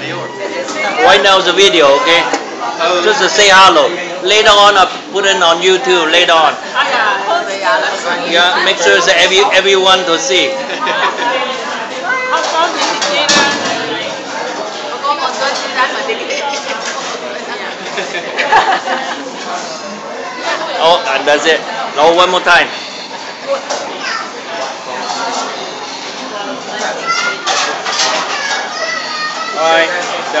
video? Right now the video, okay? Just to say hello. Later on, I put it on YouTube. Later on. Yeah, make sure that every everyone to see. oh, and that's it. Now one more time. All right.